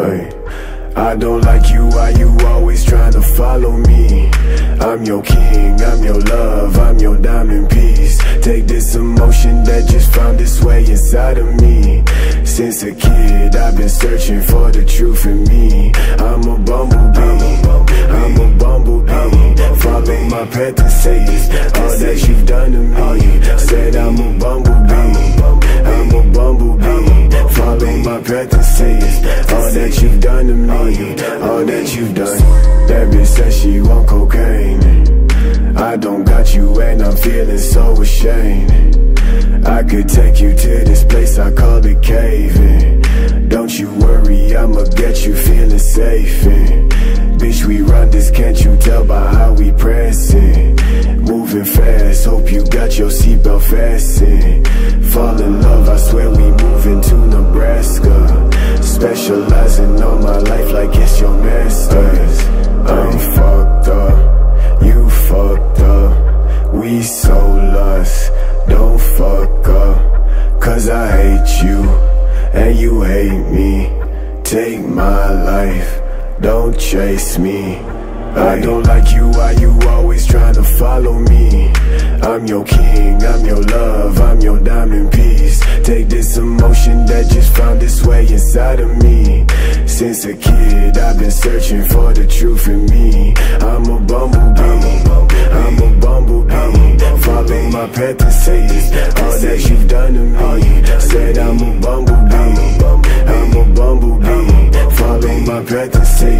I don't like you, why you always trying to follow me? I'm your king, I'm your love, I'm your diamond piece. Take this emotion that just found its way inside of me. Since a kid, I've been searching for the truth in me that you've done to me. All that you've done. That bitch says she want cocaine. I don't got you and I'm feeling so ashamed. I could take you to this place I call the cave Don't you worry, I'ma get you feeling safe. Bitch, we run this, can't you tell by how we pressing? Moving fast, hope you got your seatbelt fastened Specializing all my life like it's your masters. I'm fucked up, you fucked up. We so lost, don't fuck up. Cause I hate you, and you hate me. Take my life, don't chase me. I don't like you, why you always trying to follow me? I'm your king, I'm your love, I'm your diamond piece. Take this emotion that just found its way inside of me. Since a kid, I've been searching for the truth in me. I'm a bumblebee, I'm a bumblebee. Follow my path and say all that you've done to me. Said I'm a bumblebee, I'm a bumblebee. Follow my path and say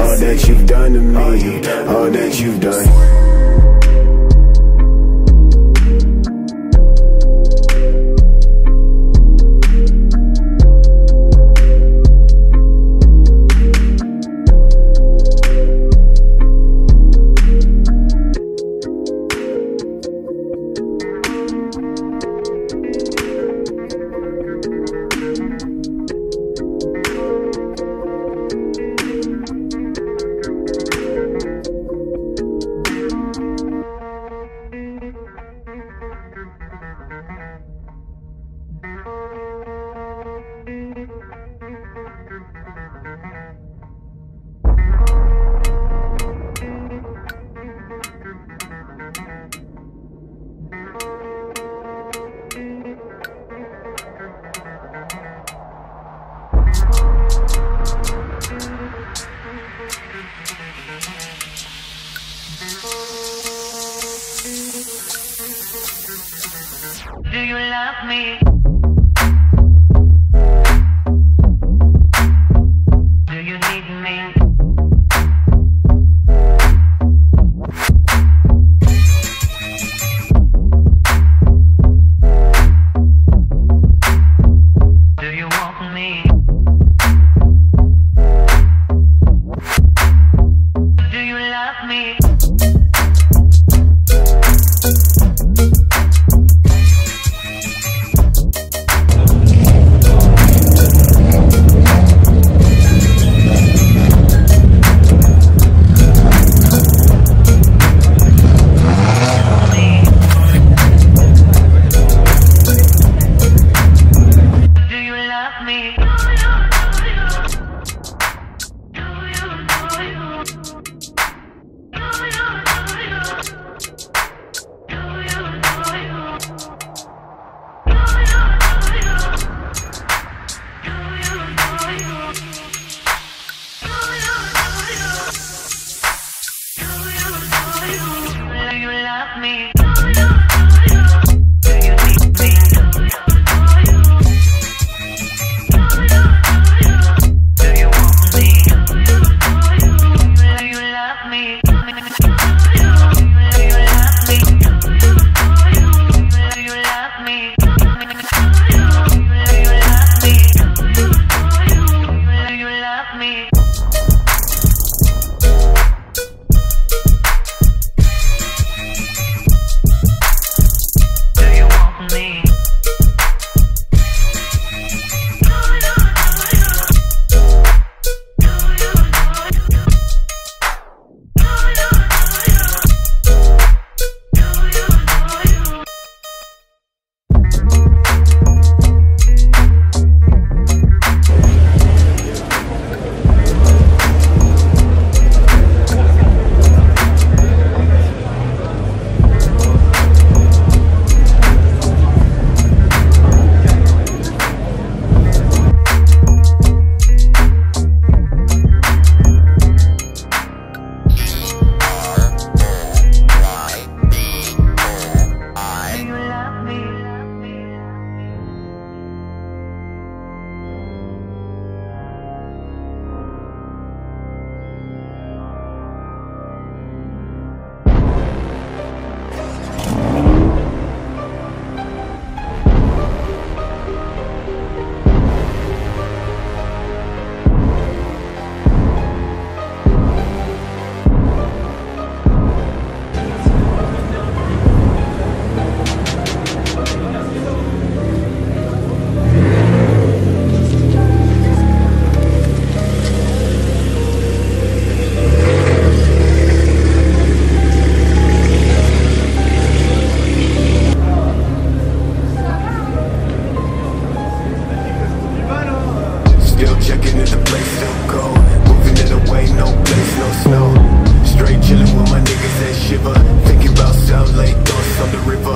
all that you've done to me All that you've done me? out late thoughts on the river.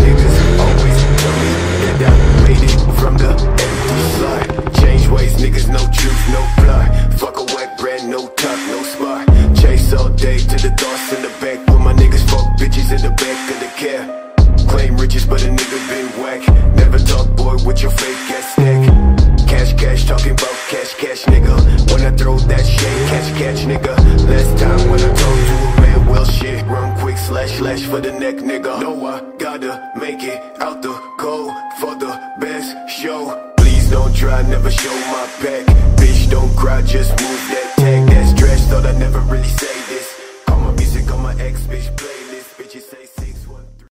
Niggas, always tell me that I made it from the empty slide. Change ways, niggas, no truth, no. Fuck a no no spot. Chase all day to the thoughts in the back. Slash for the neck, nigga. Know I gotta make it out the cold for the best show. Please don't try, never show my back. Bitch, don't cry, just move that tag. That's trash, thought I never really say this. Call my music on my ex, bitch, play